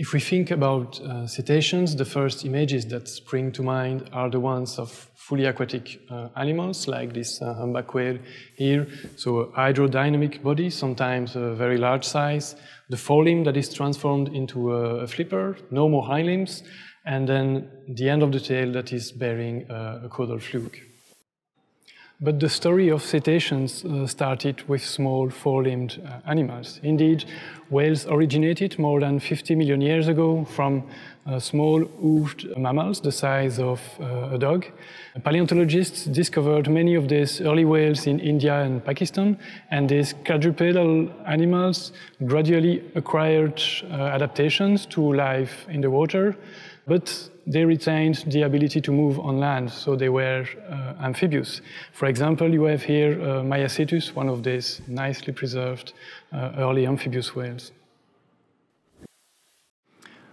If we think about uh, cetaceans, the first images that spring to mind are the ones of fully aquatic uh, animals, like this uh, humpback whale here. So a hydrodynamic body, sometimes a very large size, the forelimb that is transformed into a, a flipper, no more hind limbs, and then the end of the tail that is bearing uh, a caudal fluke. But the story of cetaceans uh, started with small four-limbed uh, animals. Indeed, whales originated more than 50 million years ago from uh, small hoofed mammals the size of uh, a dog. Paleontologists discovered many of these early whales in India and Pakistan, and these quadrupedal animals gradually acquired uh, adaptations to life in the water, but they retained the ability to move on land, so they were uh, amphibious. For example, you have here uh, Maiacetus, one of these nicely preserved uh, early amphibious whales.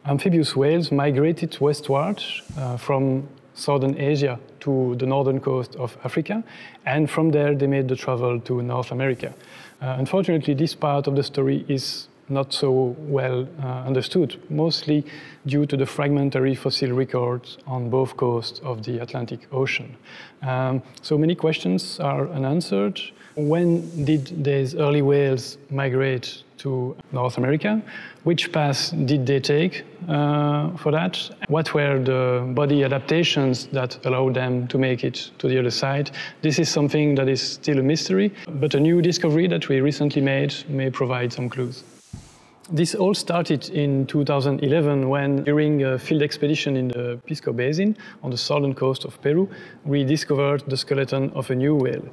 Amphibious whales migrated westward uh, from southern Asia to the northern coast of Africa, and from there they made the travel to North America. Uh, unfortunately, this part of the story is not so well uh, understood, mostly due to the fragmentary fossil records on both coasts of the Atlantic Ocean. Um, so many questions are unanswered. When did these early whales migrate to North America? Which path did they take uh, for that? What were the body adaptations that allowed them to make it to the other side? This is something that is still a mystery, but a new discovery that we recently made may provide some clues. This all started in 2011 when, during a field expedition in the Pisco Basin on the southern coast of Peru, we discovered the skeleton of a new whale.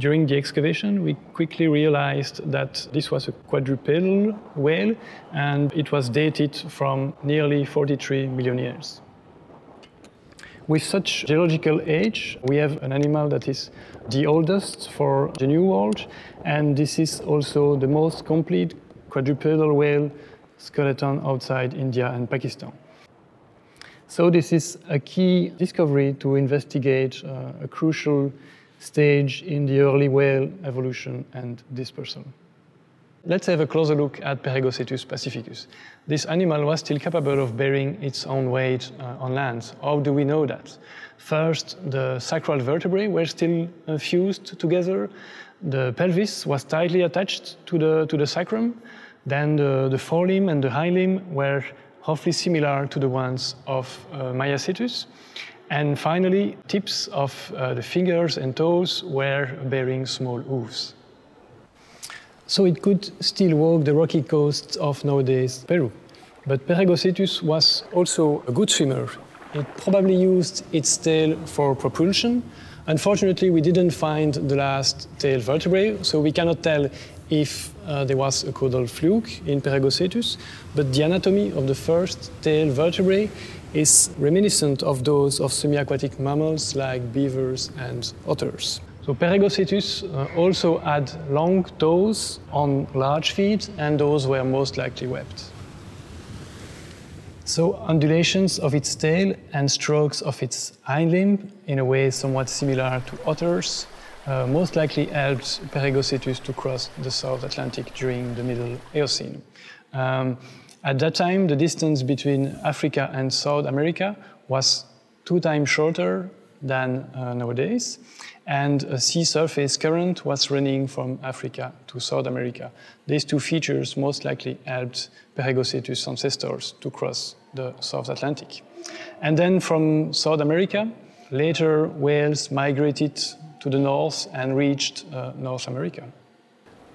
During the excavation, we quickly realized that this was a quadrupedal whale and it was dated from nearly 43 million years. With such geological age, we have an animal that is the oldest for the New World, and this is also the most complete quadrupedal whale skeleton outside India and Pakistan. So this is a key discovery to investigate uh, a crucial stage in the early whale evolution and dispersal. Let's have a closer look at Peregocetus pacificus. This animal was still capable of bearing its own weight uh, on land. How do we know that? First, the sacral vertebrae were still uh, fused together. The pelvis was tightly attached to the, to the sacrum. Then the, the forelimb and the hind limb were roughly similar to the ones of uh, Maiacetus. And finally, tips of uh, the fingers and toes were bearing small hooves. So it could still walk the rocky coasts of nowadays Peru. But Peregocetus was also a good swimmer. It probably used its tail for propulsion. Unfortunately, we didn't find the last tail vertebrae, so we cannot tell if uh, there was a caudal fluke in Peregocetus, but the anatomy of the first tail vertebrae is reminiscent of those of semi-aquatic mammals like beavers and otters. So Peregocetus uh, also had long toes on large feet, and those were most likely webbed. So undulations of its tail and strokes of its hind limb, in a way somewhat similar to otters, uh, most likely helped Peregocetus to cross the South Atlantic during the Middle Eocene. Um, at that time, the distance between Africa and South America was two times shorter than uh, nowadays, and a sea surface current was running from Africa to South America. These two features most likely helped Peregocetus ancestors to cross the South Atlantic. And then from South America, later whales migrated to the north and reached uh, North America.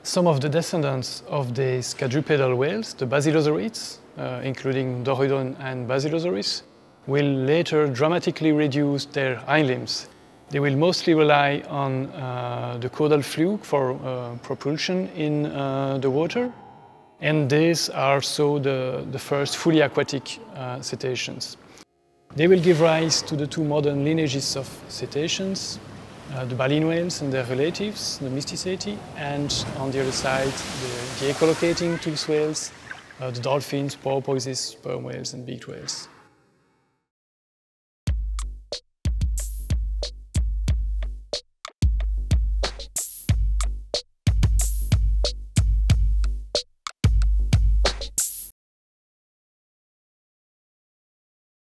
Some of the descendants of these quadrupedal whales, the basilosaurids, uh, including Dorudon and Basilosaurus, will later dramatically reduce their hind limbs. They will mostly rely on uh, the caudal fluke for uh, propulsion in uh, the water. And these are so the, the first fully aquatic uh, cetaceans. They will give rise to the two modern lineages of cetaceans, uh, the baleen whales and their relatives, the Mysticeti, and on the other side, the, the echolocating tooth whales, uh, the dolphins, porpoises, sperm whales, and beaked whales.